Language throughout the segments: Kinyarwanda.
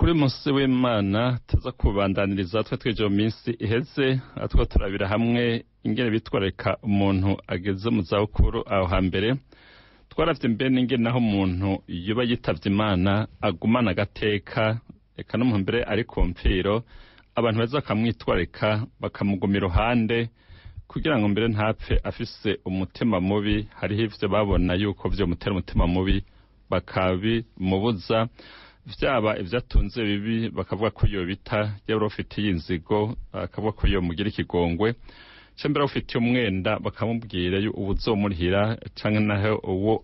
kuri munsi w'imana tuza kubandaniriza twe tweje mu minsi iheze atwo turabira hamwe ingene bitwararika umuntu ageze mu zabukuru aho hambere. Twaravye mbere n'ingene naho umuntu yoba yitavye imana agumana agateka eka no mbere ari ku mpfiro abantu baza bakamwitwararika bakamuguma iruhande kugira ngo mbere ntapfe afise umutima mubi hariho ivyo babona yuko vyomutera umutima mubi bakabimubuza. Vyaba ivyo atunze bibi bakavuga ko yobita yaba ufitiye inzigo bakavuga ko yomugira ikigongwe canke mbere ufitiye umwenda bakamubwira ubu uzomurihira canke naho uwo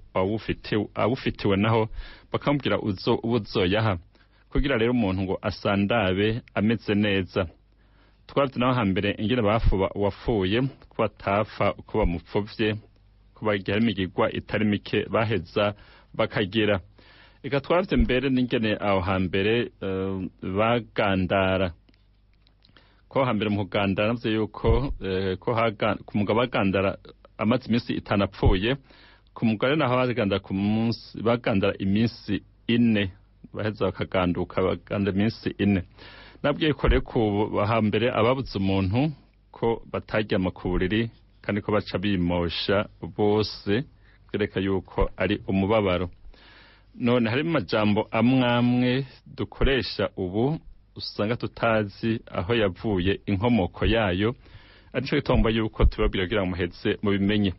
awufitiwe naho bakamubwira ubu uzoyaha. Kugira rero umuntu ngo asandabe ameze neza. Twavye naho hambere ingene bafuba uwapfuye ko batapfa uko bamupfuvye ko bagira imigigwa itari mike baheza bakagira. Eka twavye mbere n'ingene aho hambere uh, bagandara ko hambere mu kugandara navyo yuko uh, ko ku mugabo bagandara amaze iminsi itanu apfuye ku mugore naho bagandara ku munsi bagandara iminsi ine. Baheza bakaganduka baganda iminsi ine. Nabwiye ko rero ku hambere ababuze umuntu ko bataryama ku buriri kandi ko baca bimosha bose kwereka yuko ari umubabaro. None harimo amajambo amwamwe dukoresha ubu usanga tutazi aho yavuye inkomoko yayo. Arico gitomba yuko tubabwira kugira ngo muheze mubimenye.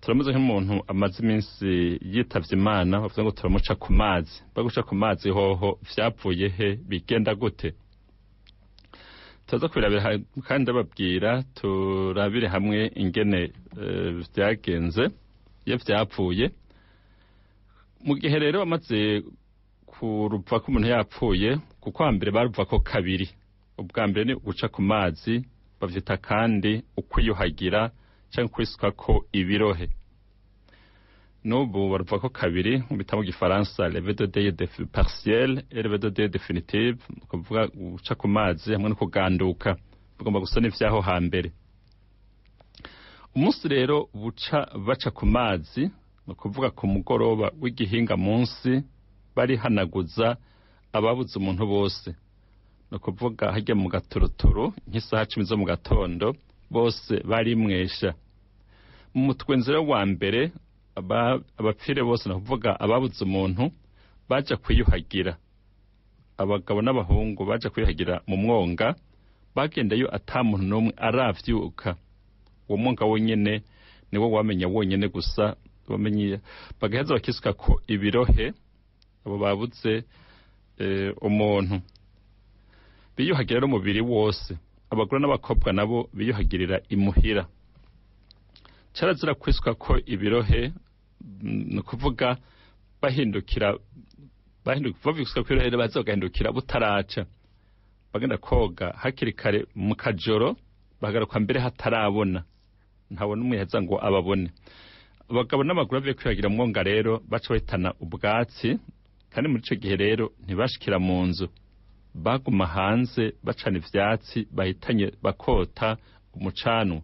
Turamuze nk'umuntu amaze iminsi yitavye imana bavuga ngo turamuca ku mazi. Baguca ku mazi hoho vyavuye he bigenda gute? Tuza kubirabira kandi ndababwira turabire hamwe ingene vyagenze. Iyo vyapfuye mu gihe rero bamaze kuruva ko umuntu yapfuye kuko hambere baruva ko kabiri. Ubwa mbere ni uguca ku mazi bavyita kandi ukwiyuhagira canke kwisuka ko ibirohe. N'ubu baruva ko kabiri mu bitabo gifaransa leve de deye partiel et leve de definitive kuvuga guca ku mazi hamwe no kuganduka. Bigomba gusa n'ivyaho hambere. Umunsi rero buca baca ku mazi ni ukuvuga ku mugoroba w'igihinga munsi barihanaguza ababuze umuntu bose. Ni ukuvuga hajya mu gaturuturu nk'isaha cumi zo mu gatondo bose barimwesha mu mutwe nzira wa mbere abapfire bose ni ukuvuga ababuze umuntu baja kwiyuhagira. Abagabo n'abahungu baja kwiyuhagira mu mwonga bagendayo ata muntu n'umwe aravyuka. Uwo mwonga wonyene niwo wamenya wonyene gusa bagaheza bakisuka ko ibirohe abo babuze umuntu. Biyuhagira rero umubiri wose. Abagore n'abakobwa nabo biyuhagirira imuhira carazira kwisuka ko ibirohe ni ukuvuga bahindukira bavisuka ko ibirohe baza bagahindukira butaraca. Bagenda koga hakiri kare mu kajoro bahagaruka mbere hatarabona. Ntabona umwiheza ngo ababone. Abagabo n'abagore bavuye kwihagira mwonga rero baca ubwatsi kandi muri ico gihe rero ntibashikira mu nzu. Baguma hanze bacana ivyatsi bahitanye bakota umucanwa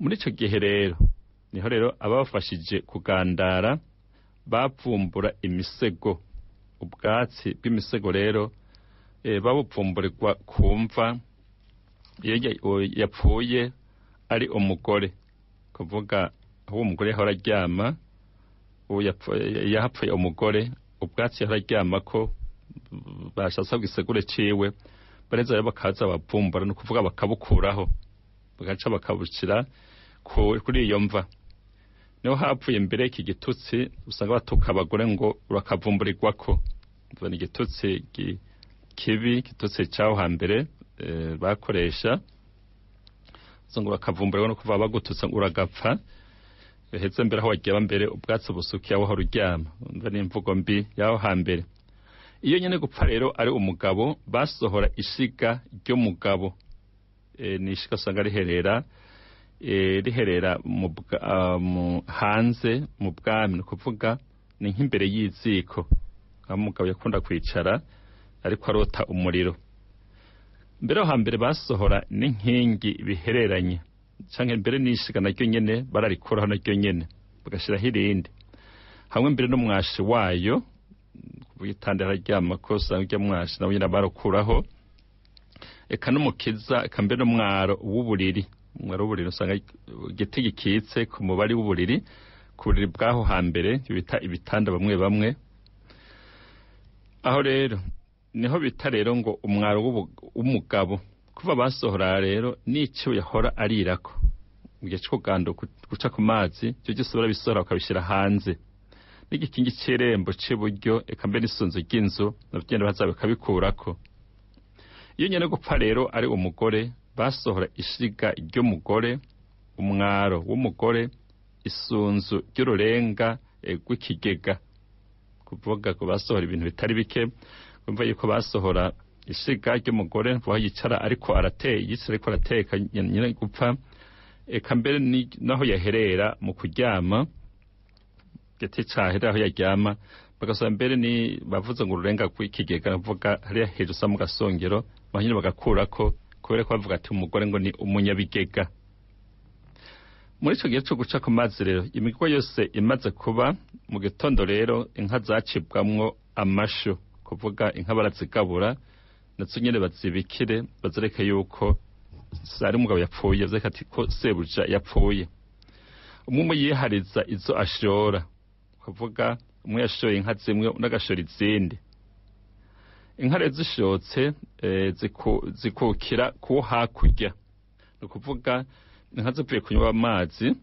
muri ico gihe rero ni ho rero ababafashije kugandara bavumbura imisego. Ubwatsi bw'imisego rero e, babuvumburirwa kumva iyo yapfuye ari umugore. Kuvuga aho uwo mugore yahora aryama yahapfuye umugore ubwatsi yahora aryama ko bashasa bwisegure ciwe bareza rero bakaza bavumbura ni ukuvuga bakabukuraho bagaca bakabucira kuri iyo mva ni ho hapfuye mbere iki gitutsi usanga batuka abagore ngo urakavumburirwako ni igitutsi kibi igitutsi cyaho hambere bakoresha ngo urakavumburirwa no kuva bagututse ngo uragapfa hetse mbere aho wagiye mbere ubwatsi busukiye aho wahora uryama. Umva ni imvugo mbi y'aho hambere. Iyo nyine gupfa rero ari umugabo basohora ishiga ry'umugabo. Ni ishiga usanga riherera riherera hanze mu bwami. Ni ukuvuga ni nk'imbere y'iziko. Aho umugabo yakunda kwicara ariko arota umuriro. Mbere aho hambere basohora n'inkingi bihereranye. Cyangwa mbere n'ishiga naryo nyene bararikuraho naryo nyene bagashyiraho irindi hamwe mbere n'umwashi wayo witandira aryamako usanga urya mwashi nawe nyine barukuraho eka n'umukiza eka mbere n'umwaro w'uburiri umwaro w'uburiri usanga igiti gikitse ku mubari w'uburiri ku buriri bw'aho hambere bita ibitanda bamwe bamwe. Aho rero ni ho bita rero ngo umwaro w'umugabo. Kuva basohora rero n'icyo yahora arirako. Mu gihe cyo kuganda guca ku mazi ibyo byose barabisohora bakabishyira hanze. N'igikingi cy'irembo cy'iburyo eka mbere n'isunzu ry'inzu na byo baza bakabikurako. Iyo nyine gupfa rero ari umugore basohora ishiga ry'umugore umwaro w'umugore isunzu ry'ururenga rw'ikigega. Kuvuga ngo basohora ibintu bitari bike kumva yuko basohora ishiga ry'umugore aho yicara ariko arateye yicara ariko arateka nyine gupfa eka mbere naho yaherera mu kuryama giti cahera aho yaryama bagasaba mbere ni bavuze ngo ururenga rw'ikigega bavuga hariya hejuru usa mu gasongero bahanyine bagakurako kubera ko bavuga ati umugore ngo ni umunyabigega muri icyo gihe cyo guca ku mazi rero imigwa yose imaze kuba mu gitondo rero inka zacibwamwo amashu kuvuga inka barazigabura na zo nyine bazibikire bazereke yuko ari umugabo yapfuye bazereke ati ko sebuja yapfuye? Umwe yihariza izo ashora. Kuvuga umwe yashoye inka zimwe undi agashora izindi. Inka rero zishotse zikukira kuwo hakurya. Ni ukuvuga inka zivuye kunywa amazi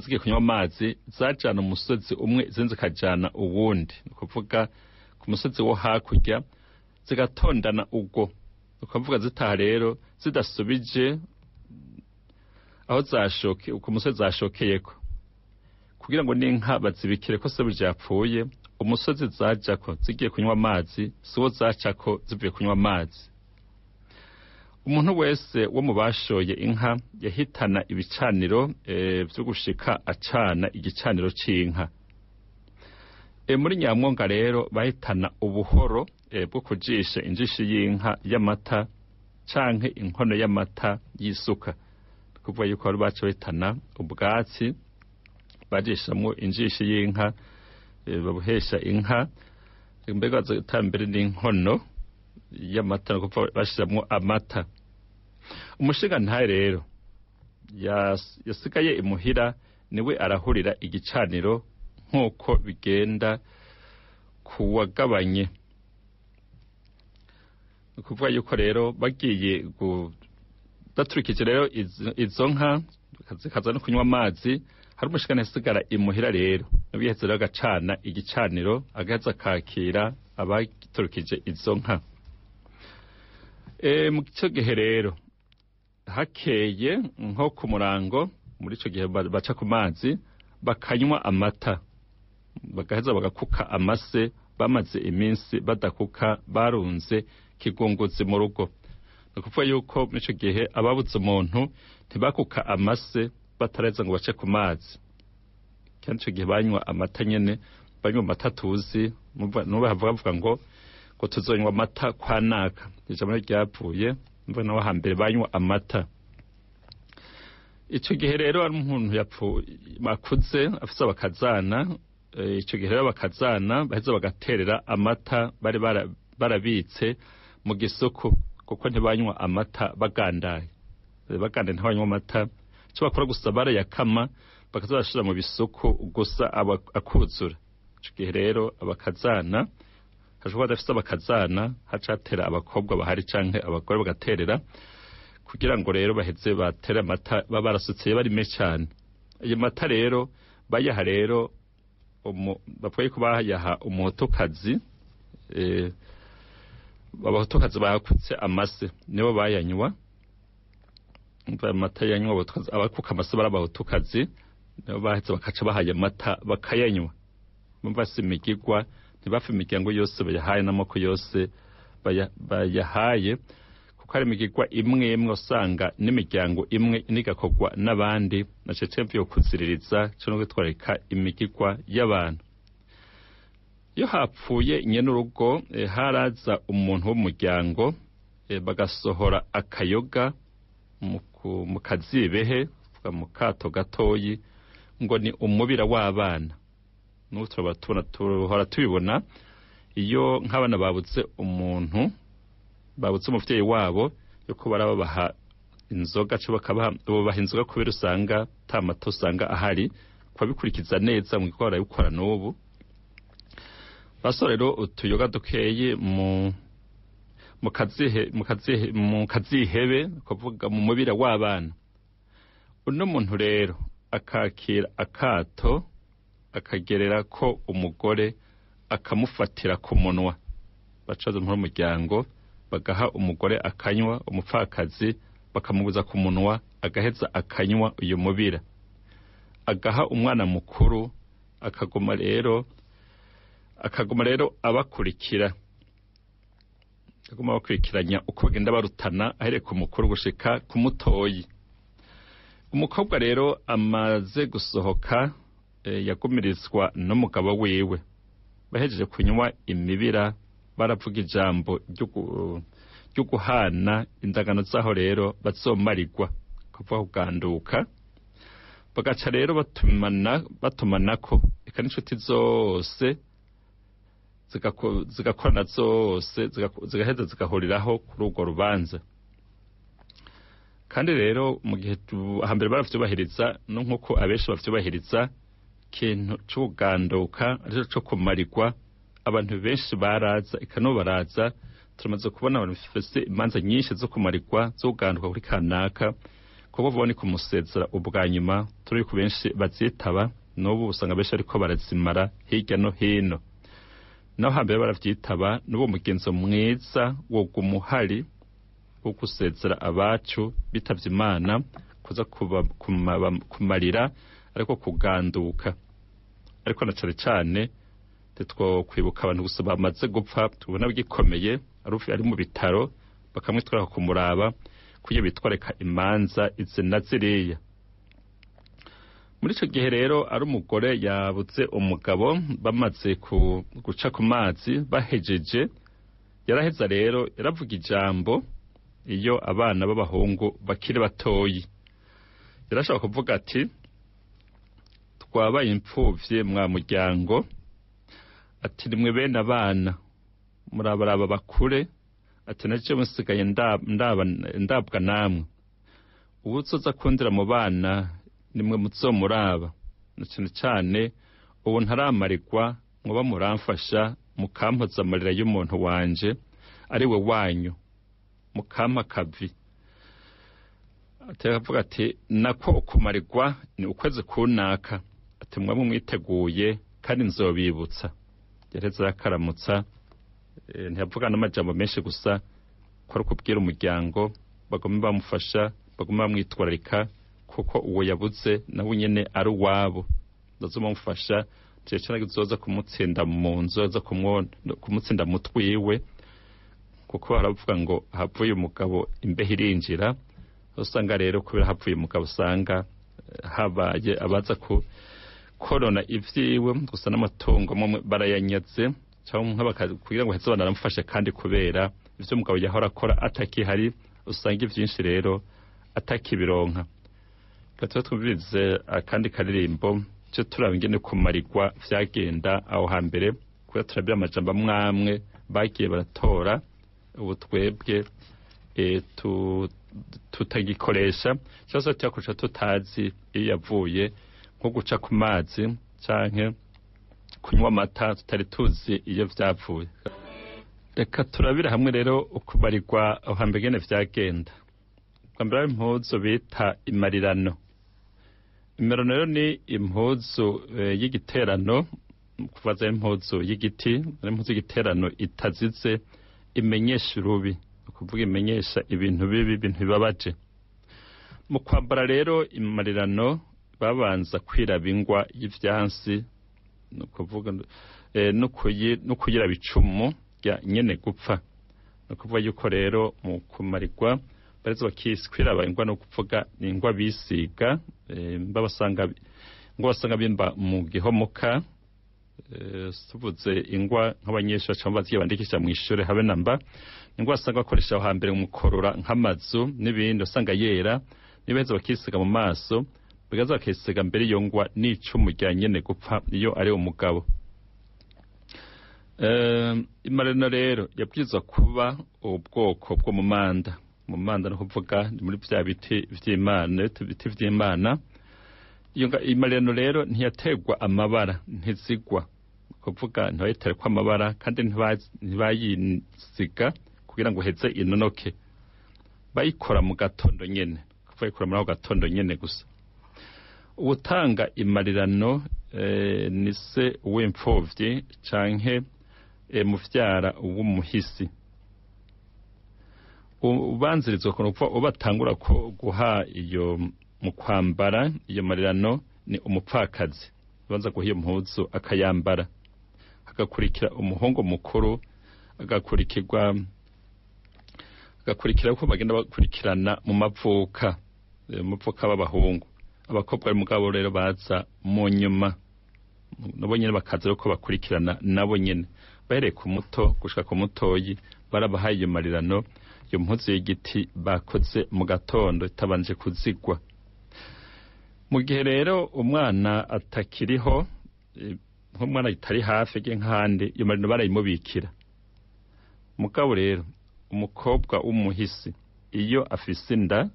zigiye kunywa amazi zajyana umusozi umwe izindi zikajyana uwundi. Ni ukuvuga ku musozi wo hakurya zigatondana ubwo ni ukuvuga zitaha rero zidasubije aho zashoke ku musozi zashokeyeko. Kugira ngo n'inka bazibikire ko sebuja yapfuye umusozi zajako zigiye kunywa amazi si wo zacako zivuye kunywa amazi. Umuntu wese wo mu bashoye inka yahitana ibicaniro byo gushika acana igicaniro cy'inka muri nyamwonga rero bahitana ubuhoro bwo kujisha injishi y'inka y'amata canke inkono y'amata y'isuka. Kuvuga yuko bari baca bahitana ubwatsi bajishamwo injishi y'inka babuhesha inka. Mbega bazatambere n'inkono y'amata bashyiramo amata umushinga ntayo rero. Yasigaye imuhira ni we arahurira igicaniro nk'uko bigenda ku wagabanye ni ukuvuga yuko rero bagiye baturikije rero izo nka zikaza no kunywa amazi hari umushikana yasigara imuhira rero nabihetse rero agacana igicaniro agaheza akakira abaturukije izo nka mu cyo gihe rero hakeye nko ku murango muri icyo gihe baca ku mazi bakanywa amata bagaheza bagakuka amase bamaze iminsi badakuka barunze kigunguzi mu rugo. Ni ukuvuga yuko muri icyo gihe ababuze umuntu ntibakuka amase batareza ngo bace ku mazi. Kandi icyo gihe banywa amata nyine banywa amata tuzi bavuga ngo ngo tuzonywa amata kwa naka. Ijambo ryapfuye mvuga nawe hambere banywa amata. Icyo gihe rero hari umuntu bakuze afite abakazana icyo gihe rero bakazana baheza bagaterera amata bari barabitse mu gisuku kuko ntibanywa amata bagandaye. Bagandaye ntibanywa amata. Icyo bakora gusa barayakama bakaza barashyira mu bisuku gusa akuzura. Icyo gihe rero abakazana hashobora badafite abakazana hacatera abakobwa bahari cyangwa abagore bagaterera kugira ngo rero baheze batere amata baba barasutse bari menshi cyane ayo mata rero bayaha rero bavuga ko bayaha umuhotokazi abahotokazi bakutse amase nibo bayanywa. Amata yanywa abakuka amase bari abahotokazi nibo bahetse bakaca bahaye amata bakayanywa. Bumva si imigigwa ntibafe imiryango yose bayahaye n'amoko yose bayahaye kuko hari imigigwa imwe imwe usanga n'imiryango imwe inigakorwa n'abandi. Na cece yo kuziririza cyangwa kwitwararika imigigwa y'abantu. Iyo hapfuye nyene urugo haraza umuntu w'umuryango bagasohora akayoga mu kazibehe mu kato gatoyi ngo ni umubira w'abana. Tuhora tubibona iyo nk'abana babutse umuntu babutse umubyeyi wabo yuko barababaha inzoga cyangwa bakabaha inzoga kubera usanga ta mata usanga ahari kubabikurikiza neza mu gikorwa barabikora n'ubu. Basore rero utuyoga dukeyi mu mu kazihe mu kazihe mu kazihebe kuvuga mu mubira w'abana. Uno muntu rero akakira akato akagerera ko umugore akamufatira ku munwa. Bacaza umuryango bagaha umugore akanywa umupfakazi bakamubuza ku munwa agaheza akanywa uyu mubira. Agaha umwana mukuru akaguma rero akaguma rero abakurikira. Akaguma abakurikiranya uko bagenda barutana ahereye ku mukuru gushika ku mutoyi. Umukobwa rero amaze gusohoka yagumirizwa n'umugabo wiwe. Bahejeje kunywa imibira baravuga ijambo ryo guhana indagano zaho rero bazomarirwa. Kuva kuganduka bagaca rero batumanako reka n'inshuti zose zigakorana zose zigaheza zigahuriraho kuri urwo rubanza. Kandi rero mu gihe hambere baravyubahiriza no nk'uko abenshi bavyubahiriza ikintu c'ukuganduka arico co kumarirwa abantu benshi baraza ikano baraza turamaze kubona abantu bafise imanza nyinshi zo kumarirwa zo kuganduka kuri kanaka kuko bubone kumusezera ubwa nyuma turi ku benshi bazitaba n'ubu usanga benshi ariko barazimara hirya no hino. Naho hambere baravyitaba n'uwo mugenzo mwiza wo gumuhari wo gusezera abacu bitavye imana kuza kumarira ariko kuganduka. Ariko na cane cane two kwibuka abantu gusa bamaze gupfa tubona bigikomeye ari mu bitaro bakamwitwara kumuraba kuyo bitwareka imanza izi na ziriya. Muri icyo gihe rero ari umugore yabuze umugabo bamaze guca ku mazi bahejeje. Yaraheza rero yaravuga ijambo iyo abana b'abahungu bakiri batoyi. Yarashobora kuvuga ati twabaye imfubyi mwa muryango. Ati nimwe bene abana murabaraba bakure. Ati na cyo musigaye ndabwa namwe. Ubu uzoza kundira mu bana nimwe muzomuraba na cyane cyane ubu ntaramarirwa muba muramfasha mukampoza amarira y'umuntu wanje ari we wanyu mukampa kavi avuga ati nako ukumarirwa ni ukwezi kunaka. Ati mwaba mwiteguye kandi nzobibutsa. Yaretse akaramutsa ntiyavuga n'amajambo menshi gusa ko ari ukubwira umuryango bagomba bamufasha bagomba bamwitwararika kuko uwo yabuze nawe nyine ari uwabo. Ndazo bamufasha cyane zoza kumutsinda mu nzu zo kumutsinda mu twiwe kuko haravuga ngo hapfuye umugabo imbeho irinjira. Usanga rero kubera hapfuye umugabo usanga habaye abaza ku korona ivyiwe gusa n'amatungo barayanyatse. Cyangwa kugira ngo heze banaramufashe kandi kubera ivyo umugabo yahora akora atakihari usanga ivyinshi rero atakibironka gatuba twumvirize akandi karirimbo cyo turaba ingene kumarirwa vyagenda aho hambere kubera turabira amajambo amwamwe bagiye baratora ubu twebwe tutagikoresha. Cyangwa se tuyakoresha tutazi iyo yavuye nko guca ku mazi canke kunywa amata tutari tuzi iyo vyavuye. Reka turabire hamwe rero ukubarirwa aho hambere ngene vyagenda. Bwa impuzu bita imarirano. Imarirano rero ni impuzu y'igiterano kuvaza impuzu y'igiti impuzu y'igiterano itazize imenyesha urubi. Ukuvuga imenyesha ibintu bibi ibintu bibabaje. Mu kwambara rero imarirano babanza kwiraba ingwa y'ivyansi ni ukuvuga no kuyiraba icumu rya nyene gupfa. Ni ukuvuga yuko rero mu kumarirwa baretse bakisi kwiraba ingwa no kuvuga ni ingwa bisiga babasanga ingwa basanga bimba mu gihomoka tuvuze ingwa nk'abanyeshuri cyangwa baziye bandikisha mu ishuri habe namba. Ingwa basanga bakoresha aho hambere mu korora nk'amazu n'ibindi usanga yera niba heza bakisiga mu maso bigaza bakisiga mbere iyo ngwa n'icumu rya nyene gupfa iyo ari umugabo. Imarino rero yabwirizwa kuba ubwoko bwo mu manda. Mu manda ni ukuvuga muri bya biti by'imana ibiti by'imana imarino rero ntiyaterwa amabara ntizigwa. Kuvuga ntibayiterekwa amabara kandi ntibayisiga kugira ngo uheze inonoke. Bayikora mu gatondo nyine bayikora muri ako gatondo nyine gusa. Ubutanga imarirano ni se w'imfubyi canke muvyara w'umuhisi. Ubanzirizwa ku kuva ubatangura guha iyo mu kwambara iyo marirano ni umupfakazi. Ubanza guha iyo mpuzu akayambara. Hagakurikira umuhungu mukuru agakurikirwa agakurikira ko bagenda bakurikirana mu mavuka mu mavuka b'abahungu abakobwa mugabo rero baza mu nyuma. Nabo nyine bakaza rero ko bakurikirana nabo nyine bahereye ku muto gushika ku mutoyi barabahaye iyo marirano iyo mpuzu y'igiti bakoze mu gatondo itabanje kuzigwa. Mu gihe rero umwana atakiriho nk'umwana atari hafi nk'ahandi iyo marirano barayimubikira. Mugabo rero umukobwa w'umuhisi iyo afise inda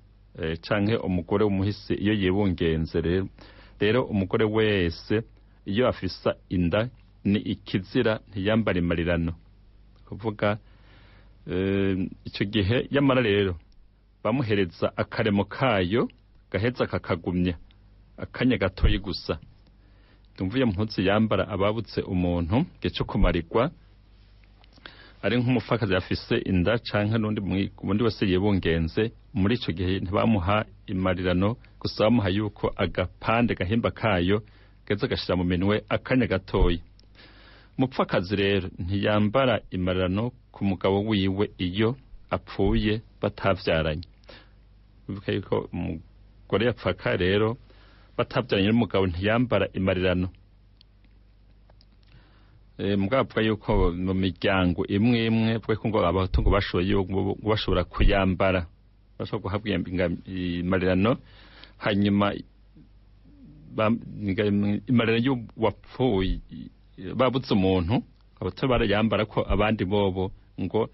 canke umugore w'umuhisi iyo yibungenze rero rero umugore wese iyo afisa inda ni ikizira ntiyambara imarirano kuvuga icyo gihe yamara rero bamuhereza akaremo kayo gaheza kakagumya akanya gatoyi gusa. Iyo mpuzu yambara ababutse umuntu gihe cyo kumarirwa ari nk'umupfakazi afise inda canke n'undi wese yibungenze muri ico gihe ntibamuha imarirano gusa bamuha yuko agapande gahimba kayo geza gashira mu minwe akanya gatoyi. Umupfakazi rero ntiyambara imarirano ku mugabo wiwe iyo apfuye batavyaranye bivuga yuko umugore yapfaka rero batavyaranye n'umugabo ntiyambara imarirano. Mugabo avuga yuko mu miryango imwe imwe avuga ko ngo abahutu ngo bashobora kuyambara bashobora guhabwa imarirano. Hanyuma imarirano y'uwapfuye babuze umuntu abato barayambara ko abandi bobo ngo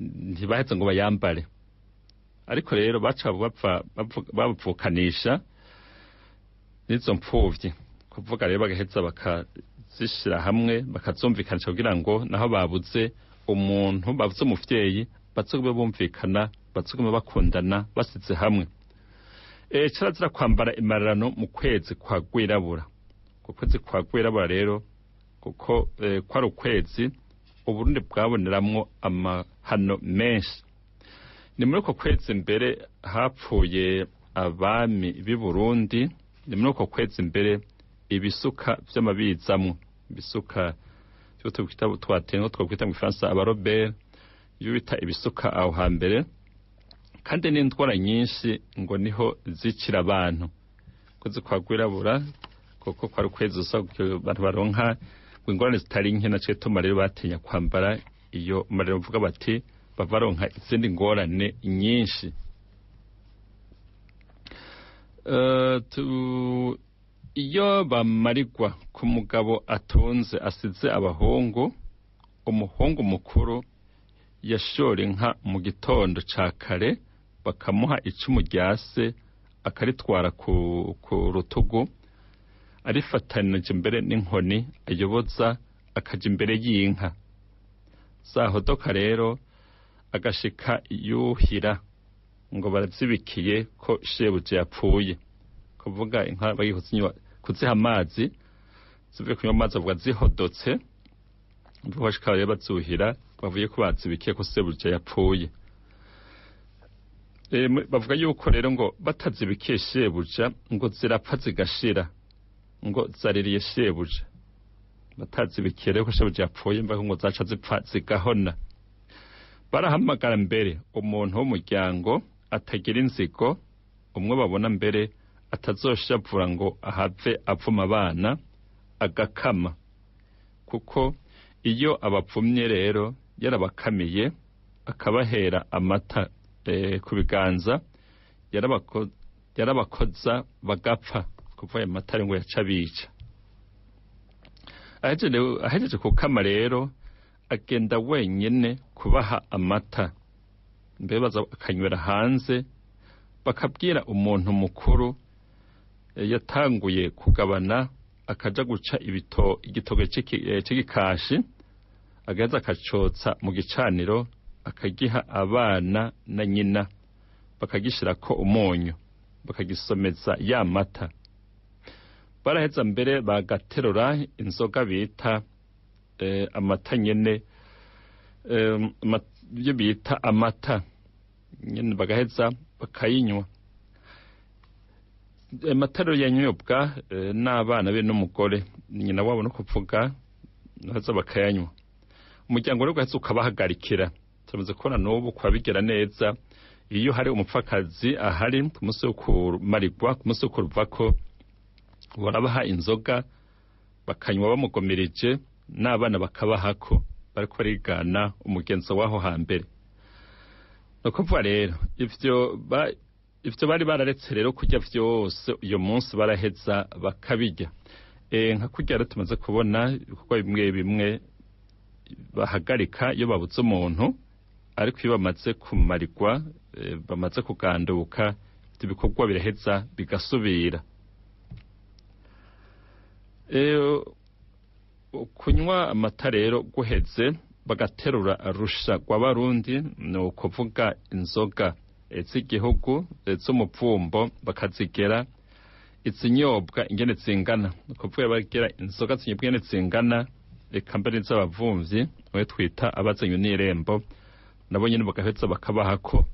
ntibaheze ngo bayambare. Ariko rero baca babapfukanisha n'izo mpfuvyi. Kuvuga rero bagaheza bakazishira hamwe bakazumvikanisha kugira ngo naho babuze umuntu babuze umuvyeyi bazogume bumvikana bazogume bakundana basize hamwe. E, carazira kwambara imararano mu kwezi kwa gwirabura ku kwezi kwa gwirabura rero kuko e, kwari ukwezi uburundi bwaboneramwo amahano menshi. Ni muri uko kwezi mbere hapfuye abami b'i burundi ni muri uko kwezi mbere ibisuka vy'amabizamwo ibisuka twatengo twakwita mu gifaransa abarobert iyo bita ibisuka aho hambere kandi n'indwara nyinshi ngo ni ho zicira abantu. Kuzi kwa gwirabura kuko kwari ukwezi gusa abantu baronka ingorane zitari nke naciye tuma rero batinya kwambara iyo marero bavuga bati bava baronka izindi ngorane nyinshi. Iyo bamarirwa ku mugabo atunze asize abahungu umuhungu mukuru yashora inka mu gitondo ca kare bakamuha icumu rya se akaritwara ku rutugu arifatanije mbere n'inkoni ayoboza akaja imbere y'inka. Zahodoka rero agashika yuhira ngo barazibikiye ko shebuja yapfuye. Kuvuga inka bagiye kuziha amazi zivuye kunywa amazi avuga zihodotse bashika rero bazuhira bavuye ko bazibikiye ko sebuja yapfuye. Bavuga yuko rero ngo batazibikiye shebuja ngo zirapfa zigashira. Ngo zaririye shebuja. Batazibikiye rero ko shebuja yapfuye mvuga ngo zaca zipfa zigahona. Barahamagara mbere umuntu w'umuryango atagira inzigo umwe babona mbere atazoshavura ngo ahave avuma abana agakama. Kuko iyo abapfumye rero yarabakamiye akabahera amata e, ku biganza yarabakoza bagapfa. Kuva ayo mata ngo yaca bica ahejeje kukama rero agenda wenyine kubaha amata mbere baza hanze bakabwira umuntu mukuru yatanguye kugabana akaja guca igitogo c'igikashi agaheza akacotsa mu gicaniro akagiha abana na nyina bakagishirako umunyu bakagisomeza ya mata baraheza mbere bagaterura inzoga bita amata nyene ibyo bita amata. Nyene bagaheza bakayinywa amata rero yanyobwa n'abana be n'umugore. Nyina wabo no kuvuga baheza bakayanywa. Umuryango rero ugaheza ukabahagarikira. Turamaze kubona n'ubu kubabigera neza. Iyo hari umupfakazi ahari ku munsi wo kumarigwa ku munsi wo kuruvako barabaha inzoga bakanywa bamugomereje n'abana bakabahako. Bariko barigana umugenzo w'aho hambere. Ni ukuvuga rero ivyo bari bararetse rero kurya vyose uyo munsi baraheza bakabirya. Nka kurya rero tumaze kubona ibikorwa bimwe bimwe bahagarika iyo babuze umuntu ariko iyo bamaze kumarigwa bamaze kuganduka ibyo bikorwa biraheza bigasubira. Kunywa amata rero guheze bagaterura rusha rw'abarundi ni ukuvuga inzoga z'igihugu z'umuvumbo bakazigera izinyobwa ingene zingana. Ni ukuvuga bagira inzoga zinyobwa ingene zingana reka mbere z'abavumvyi we twita abazanywe n'irembo nabo nyene bagaheza bakabahako.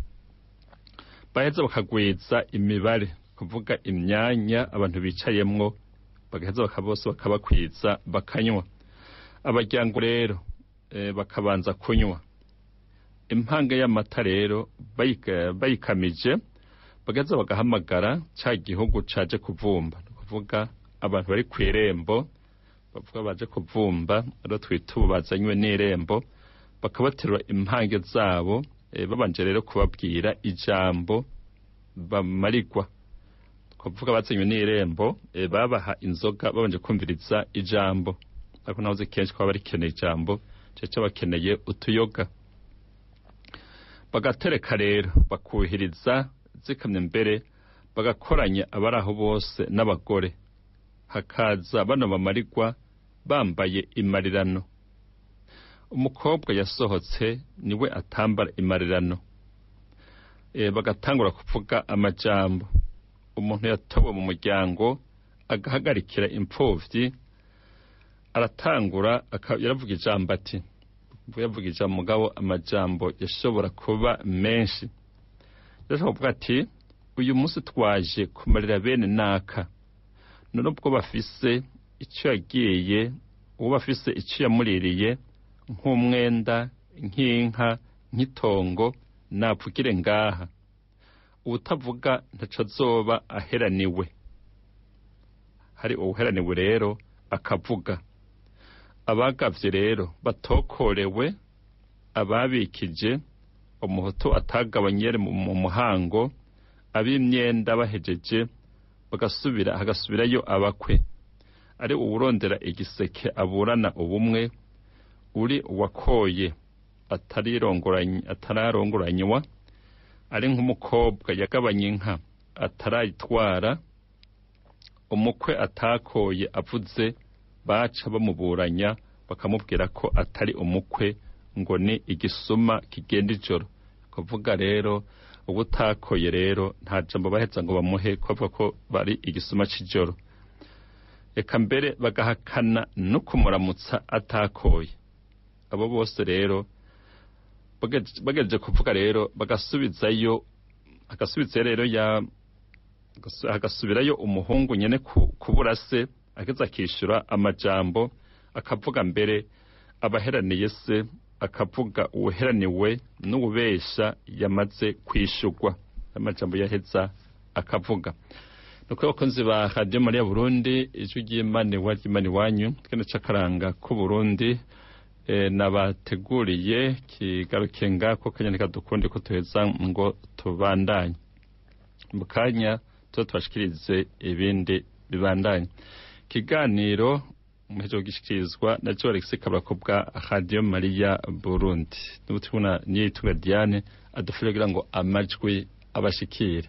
Baheza bakagwiza imibare kuvuga imyanya abantu bicayemwo bagaheza bakabose bakabakwiza bakanywa. Abajyango rero e, bakabanza kunywa. Impanga y'amata rero bayikamije bagaheza bagahamagara ca gihugu caje kuvumba. Ni kuvuga abantu bari ku irembo bavuga baje kuvumba rero twita ubu bazanywe n'irembo bakabaterura impange zabo e, babanje rero kubabwira ijambo bamarigwa. Kuvuga bazanywe n'irembo e, babaha inzoga babanje kumviriza ijambo. Ariko nahoze kenshi kuba barikeneye ijambo cece bakeneye utuyoga. Bagatereka rero bakuhiriza zikamye mbere bagakoranya abari aho bose n'abagore. Hakaza bano bamarigwa bambaye imarirano. Umukobwa yasohotse ni we atambara imarirano. E, bagatangura kuvuga amajambo. Umuntu yatowe mu muryango agahagarikira impfuvyi aratangura yaravuga ijambo ati yavuga ijambo mugabo amajambo yashobora kuba menshi. Yashobora kuvuga ati uyu munsi twaje kumarira bene naka. None ubwo bafise icyo yagiye uwo bafise icyo yamuririye nk'umwenda nk'inka nk'itongo napfukire ngaha. Ubutavuga ntaco azoba aheraniwe. Hari uwuheraniwe rero akavuga. Abagavye rero batokorewe ababikije umuhutu atagabanyere mu muhango ab'imyenda bahejeje bagasubira hagasubirayo abakwe. Ari uwurondera igiseke aburana ubumwe uri uwakoye atararongoranywa ari nk'umukobwa yagabanye inka atarayitwara umukwe atakoye avuze baca bamuburanya bakamubwira ko atari umukwe ngo ni igisuma kigenda ijoro. Kuvuga rero uba utakoye rero nta jambo baheza ngo bamuhe kuvuga ko bari igisuma c'ijoro reka mbere bagahakana no kumuramutsa atakoye. Abo bose rero bagejeje kuvuga rero bagasubizayo agasubizayo rero ya hagasubirayo umuhungu nyene kubura se ageze akishyura amajambo akavuga mbere abaheraniye se akavuga uwuheraniwe n'uwubesha yamaze kwishurwa amajambo yaheza akavuga. Nuko abakunzi ba radiyo mariya burundi ijwi ry'imana iwanyu kino c'akaranga k'uburundi nabateguriye kigarukiye ngako kanyandika dukundi ko tuheza ngo tubandanye mu kanya tuba tubashikirize ibindi bibandanye kiganiro muheje kugishikirizwa na jo alexis kabako bwa radio mariya burundi n'ubu tubona niyo yitwa diane adufashe kugira ngo amajwi abashikire